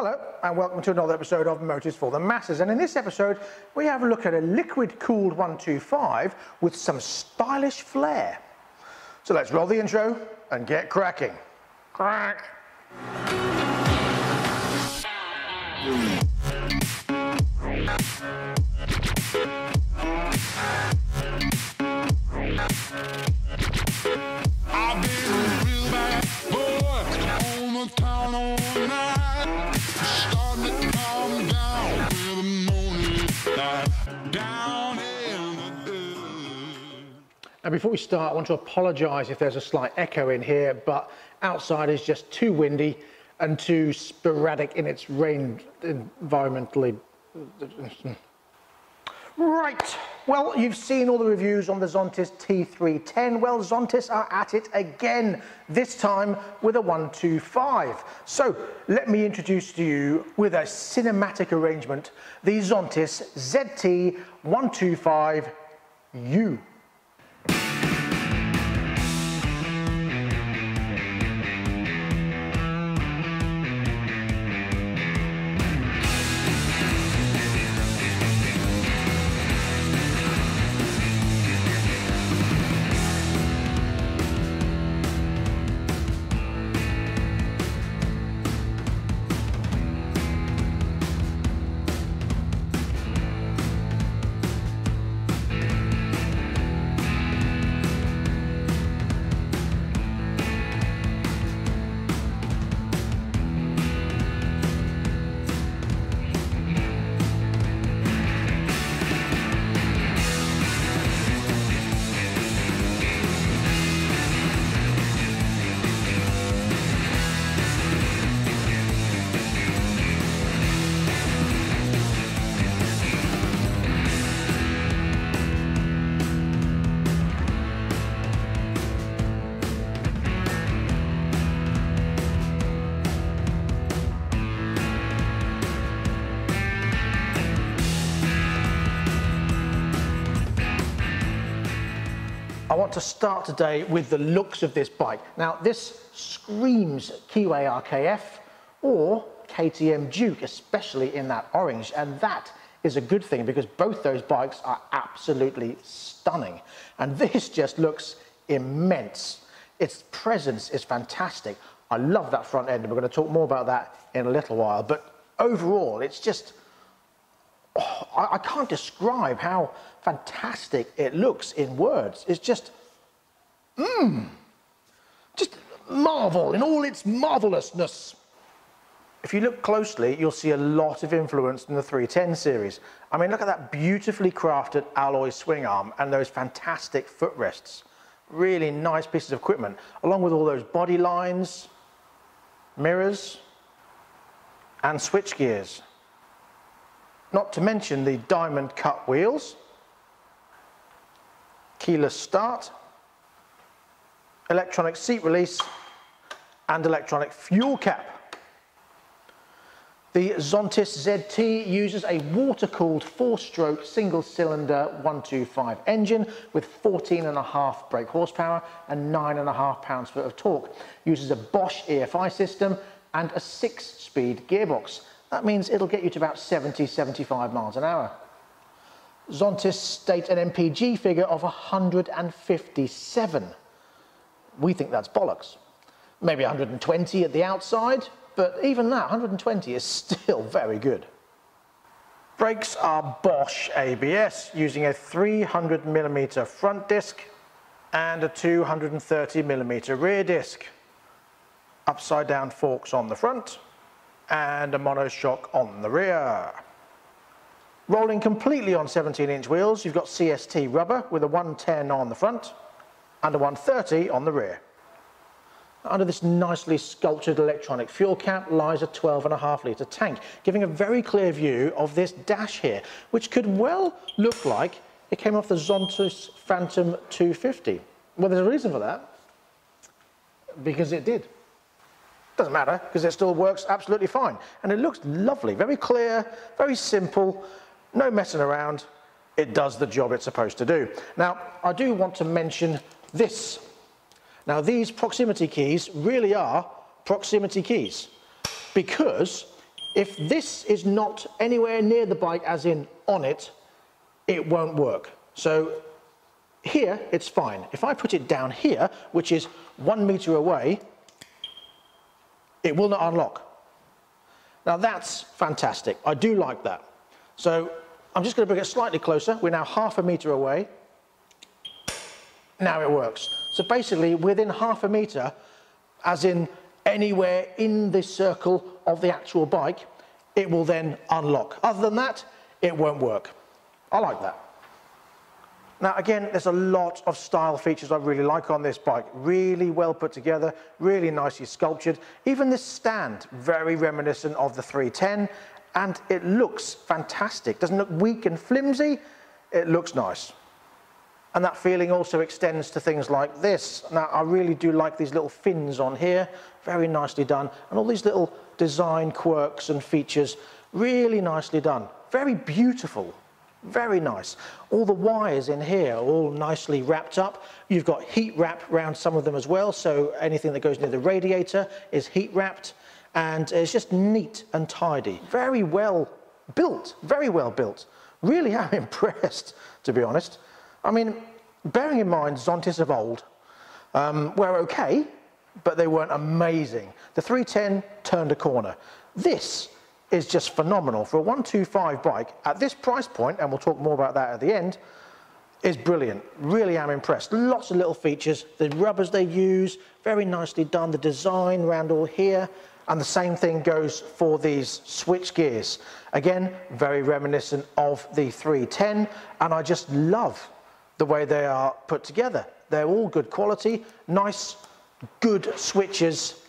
Hello, and welcome to another episode of Motors for the Masses. And in this episode, we have a look at a liquid cooled 125 with some stylish flair. So let's roll the intro and get cracking. Crack! Now, before we start, I want to apologise if there's a slight echo in here, but outside is just too windy and too sporadic in its rain environmentally. Right, well, you've seen all the reviews on the Zontes T310. Well, Zontes are at it again, this time with a 125. So, let me introduce to you, with a cinematic arrangement, the Zontes ZT125U. Want to start today with the looks of this bike. Now, this screams Keeway RKF or KTM Duke, especially in that orange, and that is a good thing because both those bikes are absolutely stunning. And this just looks immense. Its presence is fantastic. I love that front end, and we're going to talk more about that in a little while. But overall, it's just oh, I, I can't describe how fantastic it looks in words. It's just, mmm, just marvel in all its marvelousness. If you look closely, you'll see a lot of influence from the 310 series. I mean, look at that beautifully crafted alloy swing arm and those fantastic footrests. Really nice pieces of equipment, along with all those body lines, mirrors, and switch gears. Not to mention the diamond cut wheels, keyless start, electronic seat release, and electronic fuel cap. The Zontes ZT uses a water-cooled four-stroke single-cylinder 125 engine with 14.5 brake horsepower and 9.5 pounds-foot of torque. Uses a Bosch EFI system and a six-speed gearbox. That means it'll get you to about 70, 75 miles an hour. Zontes state an MPG figure of 157. We think that's bollocks. Maybe 120 at the outside, but even that, 120 is still very good. Brakes are Bosch ABS using a 300 millimeter front disc and a 230 millimeter rear disc. Upside down forks on the front and a monoshock on the rear. Rolling completely on 17 inch wheels, you've got CST rubber with a 110 on the front and a 130 on the rear. Under this nicely sculptured electronic fuel cap lies a 12.5 litre tank, giving a very clear view of this dash here, which could well look like it came off the Zontes Phantom 250. Well, there's a reason for that, because it did. Doesn't matter, because it still works absolutely fine. And it looks lovely, very clear, very simple, no messing around. It does the job it's supposed to do. Now, I do want to mention this. Now, these proximity keys really are proximity keys because If this is not anywhere near the bike, as in on it, it won't work. So here, it's fine. If I put it down here, which is one meter away, it will not unlock. Now that's fantastic. I do like that. So I'm just going to bring it slightly closer. We're now half a meter away. Now it works. So basically within half a meter, as in anywhere in this circle of the actual bike, it will then unlock. Other than that, it won't work. I like that. Now again, there's a lot of style features I really like on this bike. Really well put together, really nicely sculptured. Even this stand, very reminiscent of the 310, and it looks fantastic. Doesn't look weak and flimsy, it looks nice. And that feeling also extends to things like this. Now, I really do like these little fins on here, very nicely done. And all these little design quirks and features, really nicely done. Very beautiful, very nice. All the wires in here all nicely wrapped up. You've got heat wrap around some of them as well, so anything that goes near the radiator is heat wrapped. And it's just neat and tidy. Very well built, very well built. Really am impressed, to be honest. I mean, bearing in mind Zontes of old um, were okay, but they weren't amazing. The 310 turned a corner. This is just phenomenal. For a 125 bike, at this price point, and we'll talk more about that at the end, is brilliant. Really am impressed. Lots of little features. The rubbers they use, very nicely done. The design around all here. And the same thing goes for these switch gears. Again, very reminiscent of the 310. And I just love the way they are put together. They're all good quality, nice, good switches,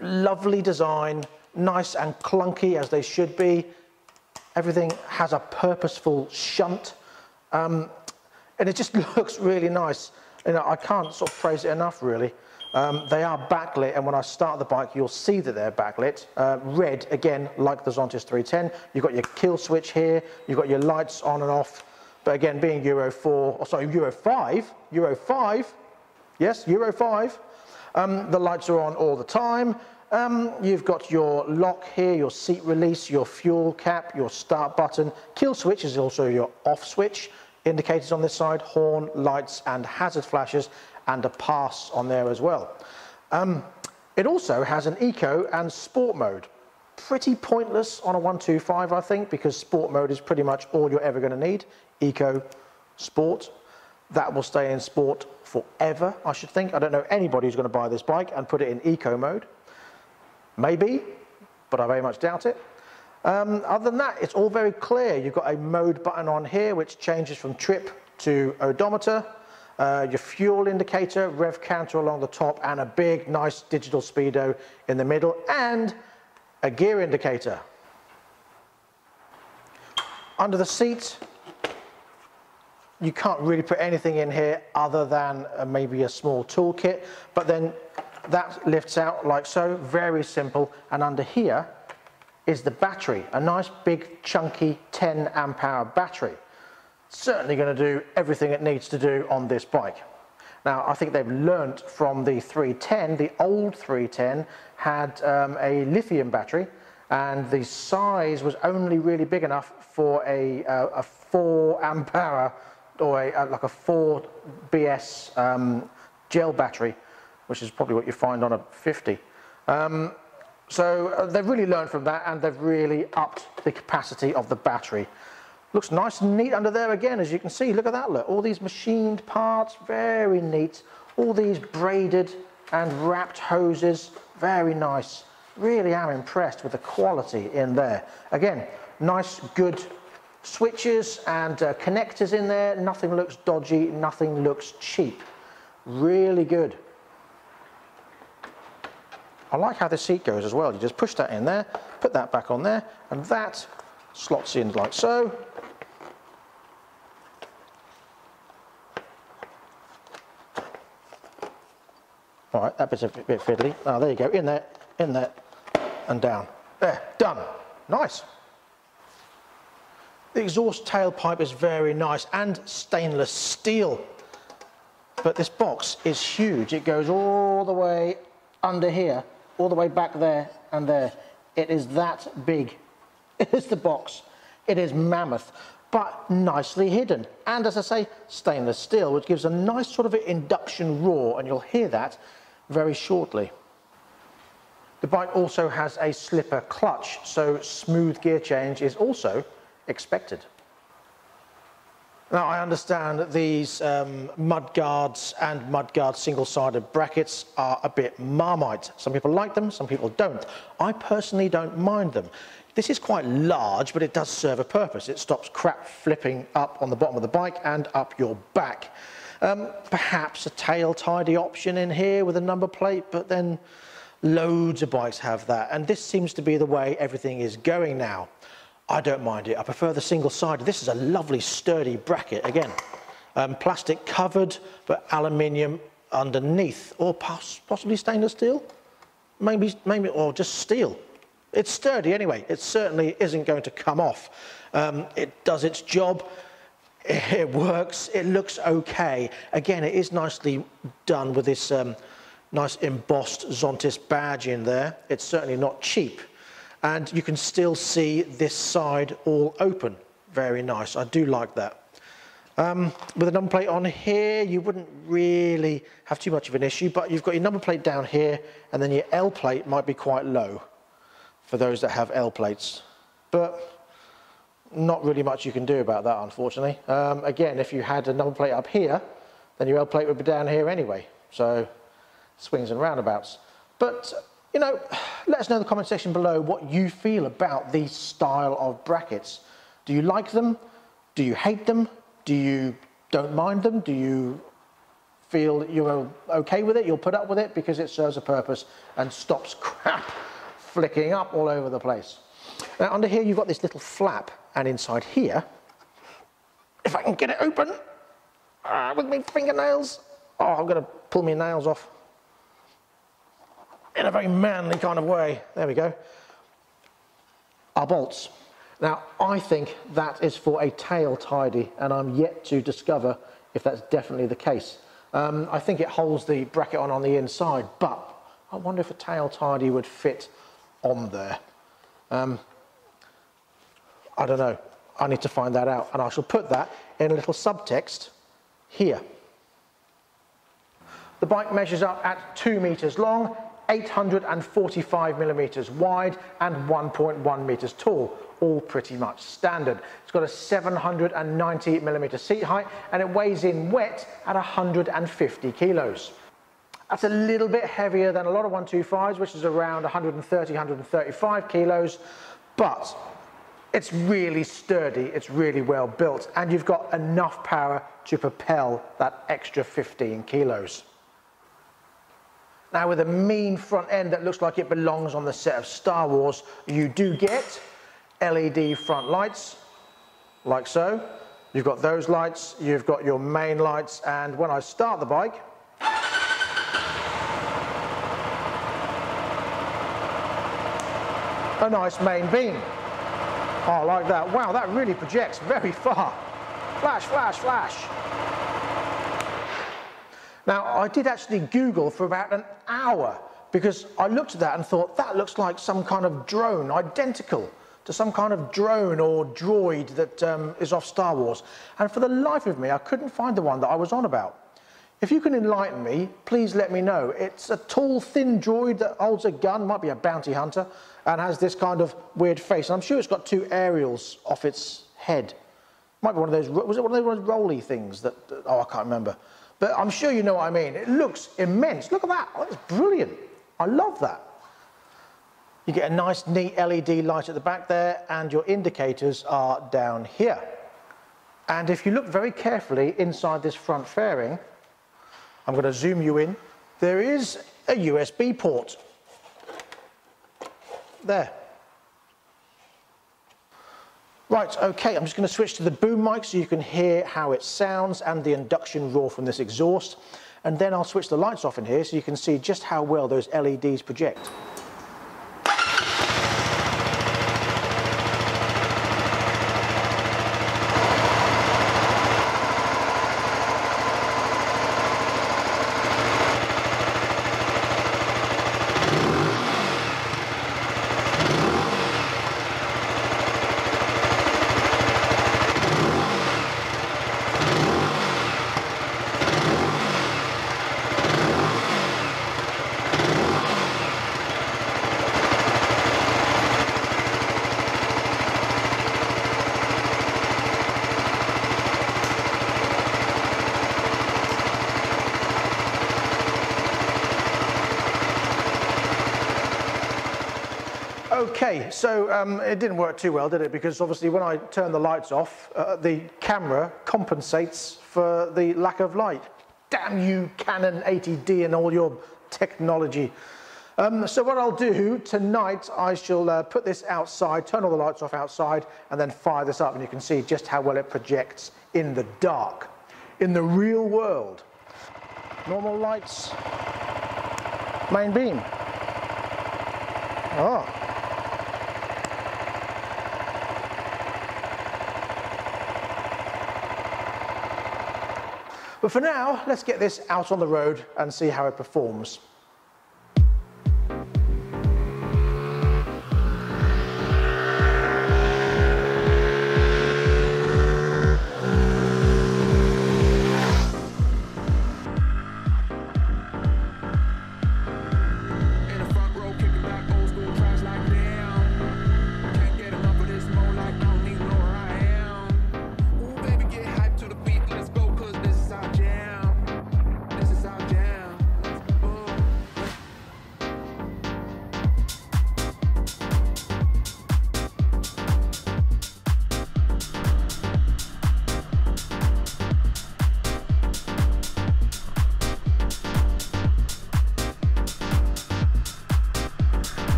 lovely design, nice and clunky as they should be. Everything has a purposeful shunt. Um, and it just looks really nice. You know, I can't sort of praise it enough, really. Um, they are backlit, and when I start the bike, you'll see that they're backlit. Uh, red, again, like the Zontes 310. You've got your kill switch here. You've got your lights on and off. But again, being Euro 4, or sorry, Euro 5, Euro 5, yes, Euro 5, um, the lights are on all the time. Um, you've got your lock here, your seat release, your fuel cap, your start button. Kill switch is also your off switch. Indicators on this side, horn, lights and hazard flashes and a pass on there as well. Um, it also has an eco and sport mode. Pretty pointless on a 125 I think because sport mode is pretty much all you're ever going to need eco, sport. That will stay in sport forever, I should think. I don't know anybody who's going to buy this bike and put it in eco mode. Maybe, but I very much doubt it. Um, other than that, it's all very clear. You've got a mode button on here, which changes from trip to odometer. Uh, your fuel indicator, rev counter along the top, and a big, nice digital speedo in the middle, and a gear indicator. Under the seat, you can't really put anything in here other than uh, maybe a small toolkit, but then that lifts out like so, very simple. And under here is the battery, a nice big chunky 10 amp hour battery. Certainly going to do everything it needs to do on this bike. Now, I think they've learnt from the 310, the old 310 had um, a lithium battery and the size was only really big enough for a, uh, a 4 amp hour or a, like a 4 BS um, gel battery, which is probably what you find on a 50. Um, so uh, they've really learned from that and they've really upped the capacity of the battery. Looks nice and neat under there again, as you can see. Look at that, look. All these machined parts, very neat. All these braided and wrapped hoses, very nice. Really am impressed with the quality in there. Again, nice, good switches and uh, connectors in there. Nothing looks dodgy, nothing looks cheap. Really good. I like how the seat goes as well. You just push that in there, put that back on there, and that slots in like so. All right, that bit's a bit fiddly. Oh, there you go, in there, in there, and down. There, done. Nice. The exhaust tailpipe is very nice and stainless steel. But this box is huge. It goes all the way under here, all the way back there and there. It is that big. It is the box. It is mammoth, but nicely hidden. And as I say, stainless steel, which gives a nice sort of induction roar, and you'll hear that very shortly. The bike also has a slipper clutch, so smooth gear change is also expected. Now I understand that these um, mud guards and mud guard single-sided brackets are a bit marmite. Some people like them, some people don't. I personally don't mind them. This is quite large, but it does serve a purpose. It stops crap flipping up on the bottom of the bike and up your back. Um, perhaps a tail tidy option in here with a number plate, but then loads of bikes have that. And this seems to be the way everything is going now. I don't mind it. I prefer the single sided. This is a lovely sturdy bracket again. Um, plastic covered, but aluminium underneath, or possibly stainless steel. Maybe, maybe, or just steel. It's sturdy anyway. It certainly isn't going to come off. Um, it does its job. It works. It looks okay. Again, it is nicely done with this um, nice embossed Zontes badge in there. It's certainly not cheap and you can still see this side all open. Very nice, I do like that. Um, with a number plate on here, you wouldn't really have too much of an issue, but you've got your number plate down here, and then your L plate might be quite low for those that have L plates. But not really much you can do about that, unfortunately. Um, again, if you had a number plate up here, then your L plate would be down here anyway. So swings and roundabouts. But you know, let us know in the comment section below what you feel about these style of brackets. Do you like them? Do you hate them? Do you don't mind them? Do you feel that you're okay with it? You'll put up with it because it serves a purpose and stops crap flicking up all over the place. Now under here you've got this little flap and inside here, if I can get it open uh, with my fingernails, oh, I'm gonna pull my nails off in a very manly kind of way. There we go. Are bolts. Now, I think that is for a tail tidy, and I'm yet to discover if that's definitely the case. Um, I think it holds the bracket on on the inside, but I wonder if a tail tidy would fit on there. Um, I don't know. I need to find that out, and I shall put that in a little subtext here. The bike measures up at two meters long 845 millimeters wide and 1.1 meters tall, all pretty much standard. It's got a 790 millimeter seat height and it weighs in wet at 150 kilos. That's a little bit heavier than a lot of 125s, which is around 130, 135 kilos, but it's really sturdy, it's really well built, and you've got enough power to propel that extra 15 kilos. Now with a mean front end that looks like it belongs on the set of Star Wars, you do get LED front lights, like so. You've got those lights, you've got your main lights, and when I start the bike, a nice main beam. Oh, like that. Wow, that really projects very far. Flash, flash, flash. Now, I did actually Google for about an hour because I looked at that and thought that looks like some kind of drone, identical to some kind of drone or droid that um, is off Star Wars. And for the life of me, I couldn't find the one that I was on about. If you can enlighten me, please let me know. It's a tall, thin droid that holds a gun, might be a bounty hunter, and has this kind of weird face. And I'm sure it's got two aerials off its head. Might be one of those, was it one of those rolly things that, oh, I can't remember. But I'm sure you know what I mean. It looks immense. Look at that. Oh, it's brilliant. I love that. You get a nice neat LED light at the back there and your indicators are down here. And if you look very carefully inside this front fairing, I'm going to zoom you in, there is a USB port. There. Right, okay, I'm just going to switch to the boom mic so you can hear how it sounds and the induction roar from this exhaust. And then I'll switch the lights off in here so you can see just how well those LEDs project. Okay, so um, it didn't work too well, did it? Because obviously when I turn the lights off, uh, the camera compensates for the lack of light. Damn you, Canon 80D and all your technology. Um, so what I'll do tonight, I shall uh, put this outside, turn all the lights off outside, and then fire this up, and you can see just how well it projects in the dark. In the real world, normal lights, main beam. Oh. But for now, let's get this out on the road and see how it performs.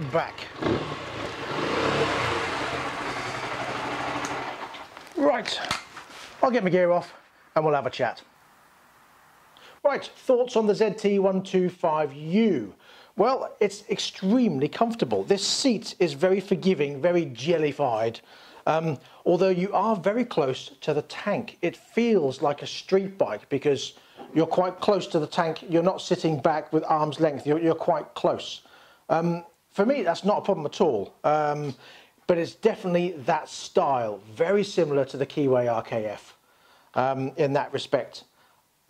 Back. Right, I'll get my gear off and we'll have a chat. Right, thoughts on the ZT125U? Well, it's extremely comfortable. This seat is very forgiving, very jellified. Um, although you are very close to the tank, it feels like a street bike because you're quite close to the tank. You're not sitting back with arm's length. You're, you're quite close. Um, for me, that's not a problem at all. Um, but it's definitely that style, very similar to the Keeway RKF um, in that respect.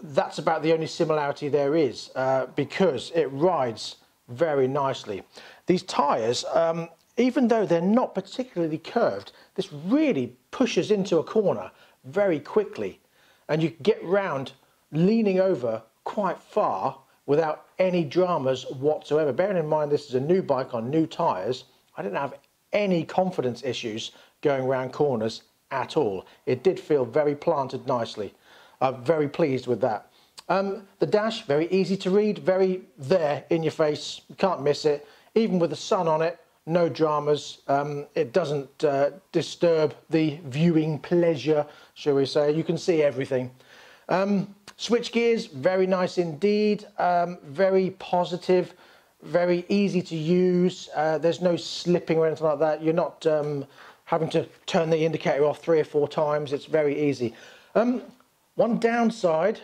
That's about the only similarity there is uh, because it rides very nicely. These tyres, um, even though they're not particularly curved, this really pushes into a corner very quickly and you get round leaning over quite far without any dramas whatsoever. Bearing in mind this is a new bike on new tyres, I didn't have any confidence issues going around corners at all. It did feel very planted nicely. I'm very pleased with that. Um, the dash, very easy to read, very there in your face, you can't miss it. Even with the sun on it, no dramas. Um, it doesn't uh, disturb the viewing pleasure, shall we say. You can see everything. Um, switch gears, very nice indeed, um, very positive, very easy to use. Uh, there's no slipping or anything like that. You're not um, having to turn the indicator off three or four times. It's very easy. Um, one downside,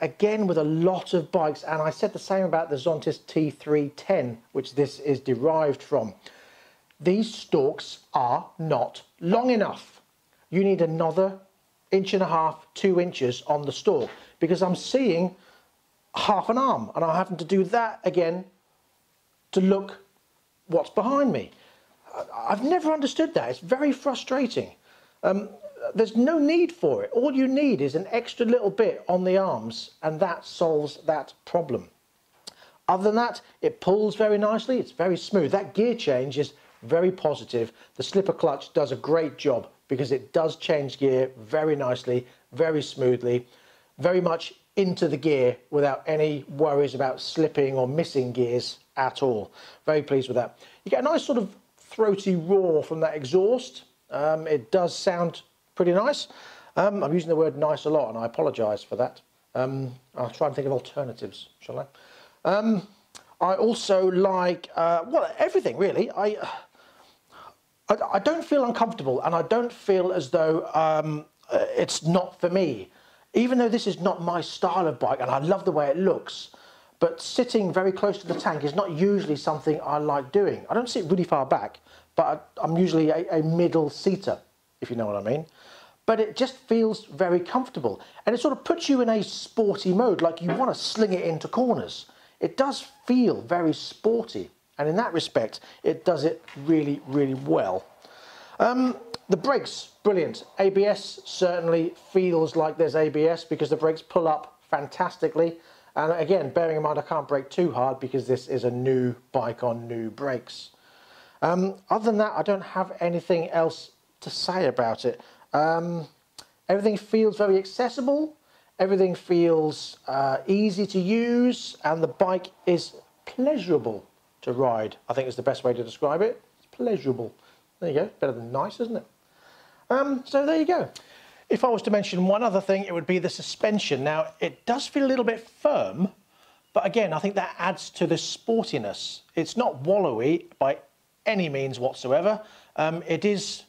again with a lot of bikes, and I said the same about the Zontes T310, which this is derived from. These stalks are not long enough. You need another inch and a half, two inches on the stalk because I'm seeing half an arm and I'm having to do that again to look what's behind me. I've never understood that. It's very frustrating. Um, there's no need for it. All you need is an extra little bit on the arms and that solves that problem. Other than that, it pulls very nicely. It's very smooth. That gear change is very positive. The slipper clutch does a great job because it does change gear very nicely, very smoothly, very much into the gear without any worries about slipping or missing gears at all. Very pleased with that. You get a nice sort of throaty roar from that exhaust. Um, it does sound pretty nice. Um, I'm using the word nice a lot and I apologise for that. Um, I'll try and think of alternatives, shall I? Um, I also like, uh, well, everything really. I, I, I, don't feel uncomfortable and I don't feel as though um, uh, it's not for me. Even though this is not my style of bike and I love the way it looks, but sitting very close to the tank is not usually something I like doing. I don't sit really far back, but I'm usually a, a middle seater, if you know what I mean. But it just feels very comfortable and it sort of puts you in a sporty mode, like you want to sling it into corners. It does feel very sporty and in that respect, it does it really, really well. Um, the brakes, brilliant. ABS certainly feels like there's ABS because the brakes pull up fantastically. And again, bearing in mind I can't brake too hard because this is a new bike on new brakes. Um, other than that, I don't have anything else to say about it. Um, everything feels very accessible. Everything feels uh, easy to use and the bike is pleasurable to ride. I think is the best way to describe it. It's pleasurable. There you go. Better than nice, isn't it? Um, so there you go. If I was to mention one other thing, it would be the suspension. Now, it does feel a little bit firm, but again, I think that adds to the sportiness. It's not wallowy by any means whatsoever. Um, it is,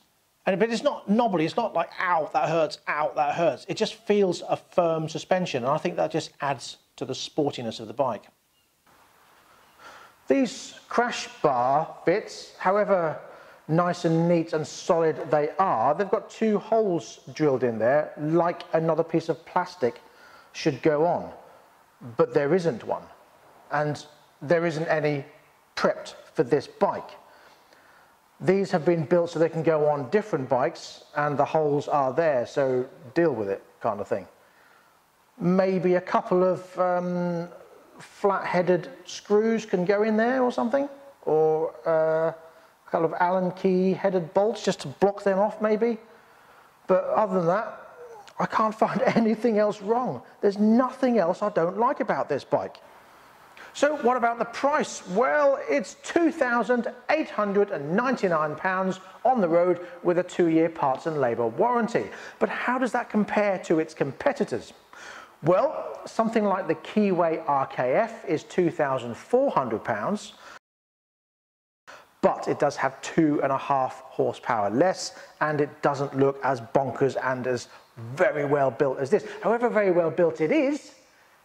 and but it's not knobbly. It's not like, ow, that hurts, ow, that hurts. It just feels a firm suspension, and I think that just adds to the sportiness of the bike. These crash bar bits, however nice and neat and solid they are, they've got two holes drilled in there like another piece of plastic should go on. But there isn't one. And there isn't any prepped for this bike. These have been built so they can go on different bikes and the holes are there, so deal with it kind of thing. Maybe a couple of um, flat-headed screws can go in there or something, or uh, kind of Allen key headed bolts just to block them off maybe. But other than that, I can't find anything else wrong. There's nothing else I don't like about this bike. So what about the price? Well, it's £2,899 on the road with a two-year parts and labour warranty. But how does that compare to its competitors? Well, something like the Keeway RKF is £2,400 but it does have two and a half horsepower less and it doesn't look as bonkers and as very well built as this. However very well built it is,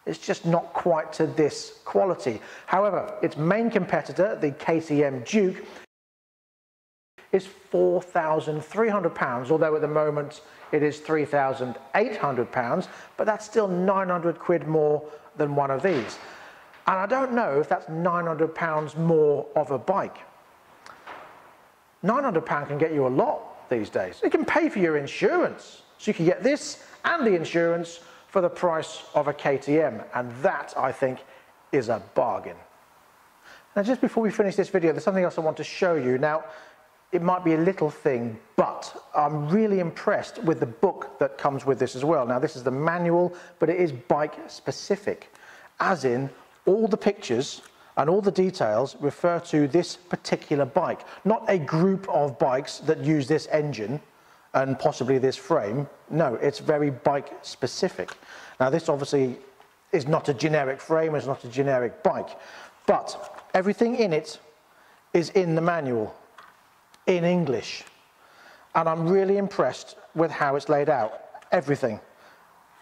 it's just not quite to this quality. However, its main competitor, the KTM Duke, is £4,300, although at the moment it is £3,800, but that's still 900 quid more than one of these. And I don't know if that's 900 pounds more of a bike. 900 pound can get you a lot these days. It can pay for your insurance. So you can get this and the insurance for the price of a KTM. And that, I think, is a bargain. Now, just before we finish this video, there's something else I want to show you. Now, it might be a little thing, but I'm really impressed with the book that comes with this as well. Now, this is the manual, but it is bike specific, as in all the pictures and all the details refer to this particular bike, not a group of bikes that use this engine and possibly this frame. No, it's very bike specific. Now, this obviously is not a generic frame, it's not a generic bike, but everything in it is in the manual in English. And I'm really impressed with how it's laid out. Everything.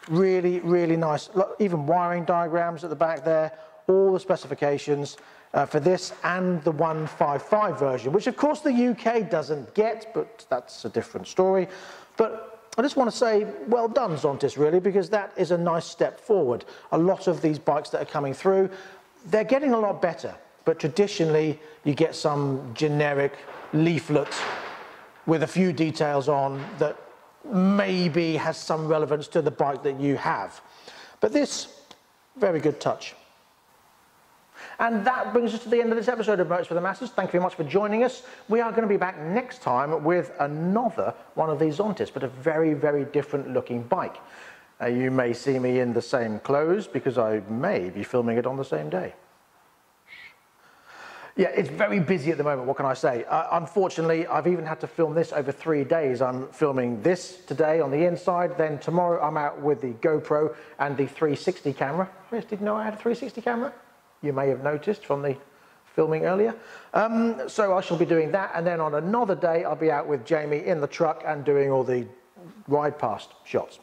Really, really nice. Look, even wiring diagrams at the back there, all the specifications uh, for this and the 155 version, which of course the UK doesn't get, but that's a different story. But I just want to say well done Zontes really, because that is a nice step forward. A lot of these bikes that are coming through, they're getting a lot better, but traditionally you get some generic leaflet with a few details on that maybe has some relevance to the bike that you have. But this, very good touch. And that brings us to the end of this episode of Motors for the Masses. Thank you very much for joining us. We are going to be back next time with another one of these Zontes, but a very, very different looking bike. Uh, you may see me in the same clothes because I may be filming it on the same day. Yeah, it's very busy at the moment. What can I say? Uh, unfortunately, I've even had to film this over three days. I'm filming this today on the inside. Then tomorrow, I'm out with the GoPro and the 360 camera. Chris, didn't know I had a 360 camera? You may have noticed from the filming earlier. Um, so I shall be doing that. And then on another day, I'll be out with Jamie in the truck and doing all the ride past shots.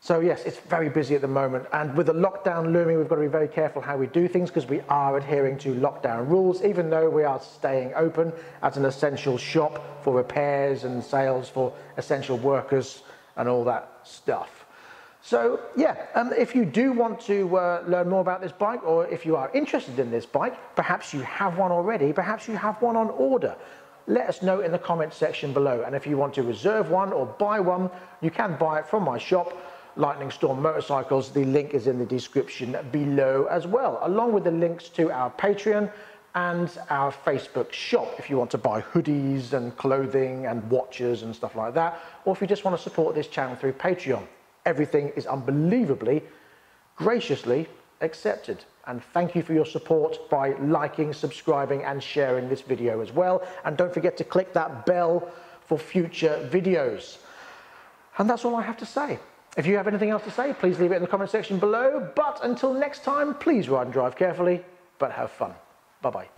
So yes, it's very busy at the moment. And with the lockdown looming, we've got to be very careful how we do things because we are adhering to lockdown rules, even though we are staying open as an essential shop for repairs and sales for essential workers and all that stuff. So yeah, um, if you do want to uh, learn more about this bike or if you are interested in this bike, perhaps you have one already, perhaps you have one on order, let us know in the comments section below. And if you want to reserve one or buy one, you can buy it from my shop Lightning Storm Motorcycles. The link is in the description below as well, along with the links to our Patreon and our Facebook shop if you want to buy hoodies and clothing and watches and stuff like that, or if you just want to support this channel through Patreon. Everything is unbelievably, graciously accepted. And thank you for your support by liking, subscribing and sharing this video as well. And don't forget to click that bell for future videos. And that's all I have to say. If you have anything else to say, please leave it in the comment section below. But until next time, please ride and drive carefully, but have fun. Bye-bye.